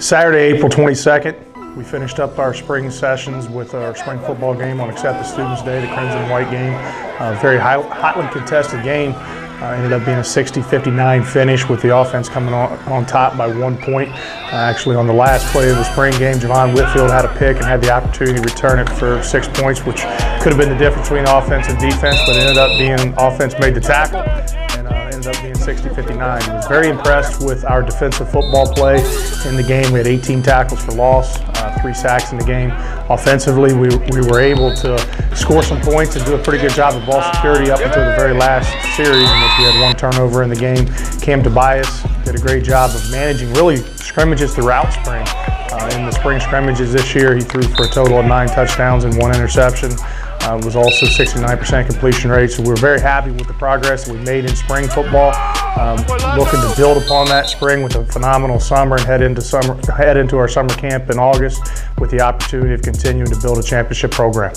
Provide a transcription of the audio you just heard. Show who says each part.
Speaker 1: Saturday, April 22nd, we finished up our spring sessions with our spring football game on Accept the Students Day, the Crimson White game. A very high, hotly contested game. Uh, ended up being a 60-59 finish with the offense coming on, on top by one point. Uh, actually, on the last play of the spring game, Javon Whitfield had a pick and had the opportunity to return it for six points, which could have been the difference between offense and defense, but ended up being offense made the tackle and uh, ended up being 60-59. Was very impressed with our defensive football play in the game. We had 18 tackles for loss, uh, three sacks in the game. Offensively, we, we were able to score some points and do a pretty good job of ball security up until the very last series in which we had one turnover in the game. Cam Tobias did a great job of managing really scrimmages throughout spring. Uh, in the spring scrimmages this year, he threw for a total of nine touchdowns and one interception. Uh, was also 69% completion rate, so we're very happy with the progress we made in spring football. Um, looking to build upon that spring with a phenomenal summer and head into summer head into our summer camp in August with the opportunity of continuing to build a championship program.